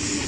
place.